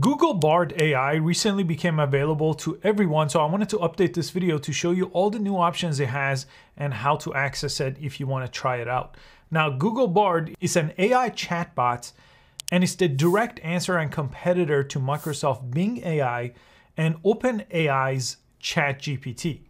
Google Bard AI recently became available to everyone, so I wanted to update this video to show you all the new options it has and how to access it if you want to try it out. Now, Google Bard is an AI chatbot and it's the direct answer and competitor to Microsoft Bing AI and OpenAI's ChatGPT.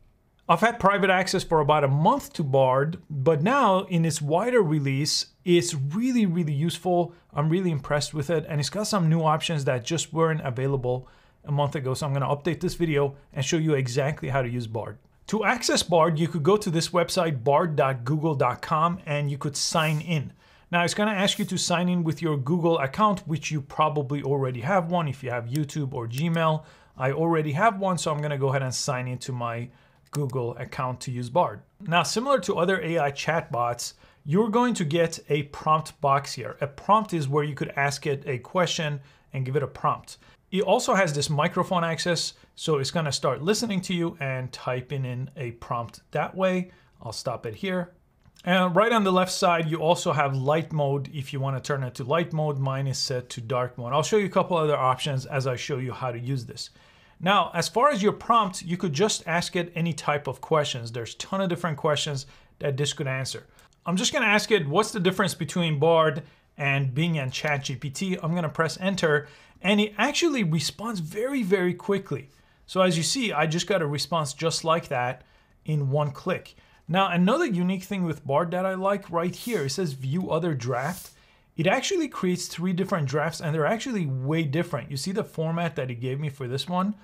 I've had private access for about a month to Bard, but now in its wider release, it's really, really useful. I'm really impressed with it, and it's got some new options that just weren't available a month ago. So I'm gonna update this video and show you exactly how to use Bard. To access Bard, you could go to this website, bard.google.com, and you could sign in. Now it's gonna ask you to sign in with your Google account, which you probably already have one if you have YouTube or Gmail. I already have one, so I'm gonna go ahead and sign into my Google account to use Bard. Now, similar to other AI chatbots, you're going to get a prompt box here. A prompt is where you could ask it a question and give it a prompt. It also has this microphone access, so it's gonna start listening to you and typing in a prompt that way. I'll stop it here. And right on the left side, you also have light mode if you wanna turn it to light mode. Mine is set to dark mode. I'll show you a couple other options as I show you how to use this. Now, as far as your prompt, you could just ask it any type of questions. There's a ton of different questions that this could answer. I'm just gonna ask it, what's the difference between Bard and Bing and ChatGPT? I'm gonna press enter, and it actually responds very, very quickly. So as you see, I just got a response just like that in one click. Now, another unique thing with Bard that I like right here, it says view other draft. It actually creates three different drafts and they're actually way different. You see the format that it gave me for this one?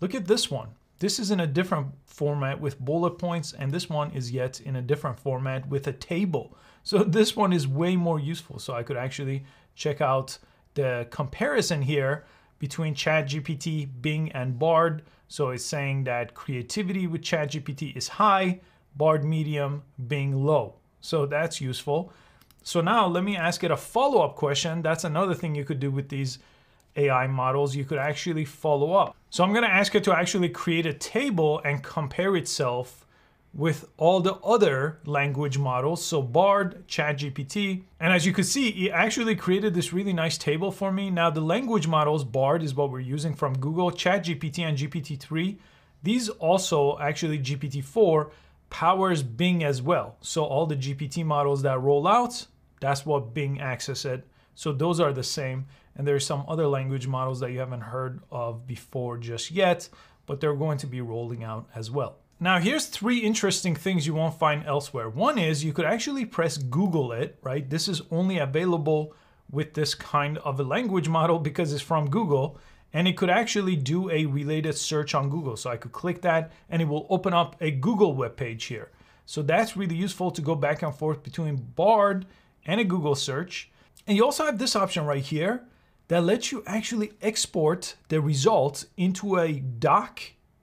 Look at this one. This is in a different format with bullet points and this one is yet in a different format with a table. So this one is way more useful. So I could actually check out the comparison here between ChatGPT, Bing, and Bard. So it's saying that creativity with ChatGPT is high, Bard medium, Bing low. So that's useful. So now let me ask it a follow-up question. That's another thing you could do with these AI models. You could actually follow up. So I'm gonna ask it to actually create a table and compare itself with all the other language models. So Bard, ChatGPT, and as you can see, it actually created this really nice table for me. Now the language models, Bard is what we're using from Google, ChatGPT and GPT-3. These also, actually GPT-4, powers Bing as well. So all the GPT models that roll out, that's what Bing access it. So those are the same. And there's some other language models that you haven't heard of before just yet, but they're going to be rolling out as well. Now here's three interesting things you won't find elsewhere. One is you could actually press Google it, right? This is only available with this kind of a language model because it's from Google and it could actually do a related search on Google. So I could click that and it will open up a Google web page here. So that's really useful to go back and forth between Bard and a Google search. And you also have this option right here that lets you actually export the results into a doc,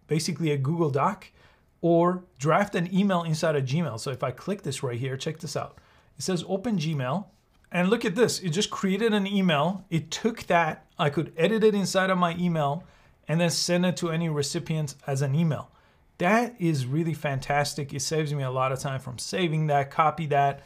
basically a Google Doc, or draft an email inside of Gmail. So if I click this right here, check this out. It says open Gmail. And look at this, it just created an email. It took that, I could edit it inside of my email and then send it to any recipient as an email. That is really fantastic. It saves me a lot of time from saving that, copy that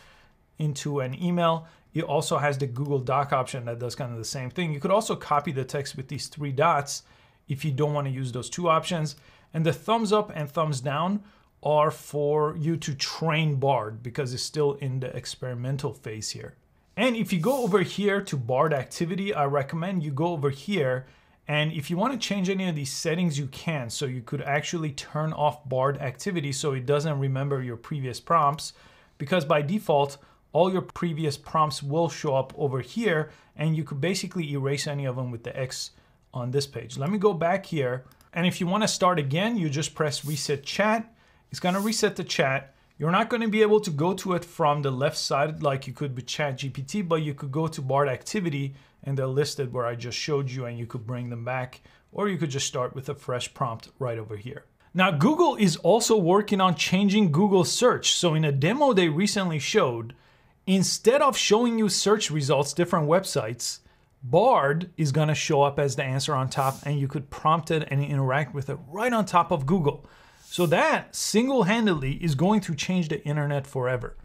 into an email. It also has the Google Doc option that does kind of the same thing. You could also copy the text with these three dots if you don't want to use those two options. And the thumbs up and thumbs down are for you to train Bard because it's still in the experimental phase here. And if you go over here to Bard activity, I recommend you go over here and if you want to change any of these settings, you can. So you could actually turn off Bard activity so it doesn't remember your previous prompts because by default, all your previous prompts will show up over here and you could basically erase any of them with the X on this page. Let me go back here. And if you want to start again, you just press reset chat. It's going to reset the chat you're not going to be able to go to it from the left side like you could with ChatGPT, but you could go to Bard activity and they're listed where I just showed you and you could bring them back, or you could just start with a fresh prompt right over here. Now, Google is also working on changing Google search. So in a demo they recently showed, instead of showing you search results, different websites, Bard is gonna show up as the answer on top and you could prompt it and interact with it right on top of Google. So that single-handedly is going to change the internet forever.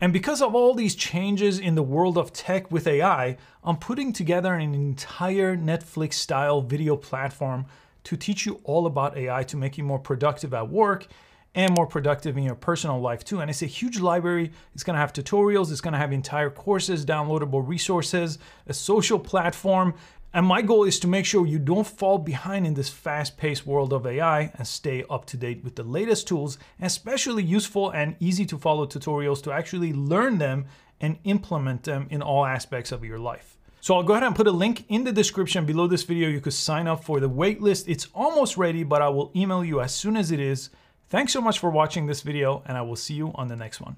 And because of all these changes in the world of tech with AI, I'm putting together an entire Netflix style video platform to teach you all about AI to make you more productive at work and more productive in your personal life too. And it's a huge library. It's gonna have tutorials, it's gonna have entire courses, downloadable resources, a social platform. And my goal is to make sure you don't fall behind in this fast paced world of AI and stay up to date with the latest tools, especially useful and easy to follow tutorials to actually learn them and implement them in all aspects of your life. So I'll go ahead and put a link in the description below this video. You could sign up for the waitlist. It's almost ready, but I will email you as soon as it is. Thanks so much for watching this video and I will see you on the next one.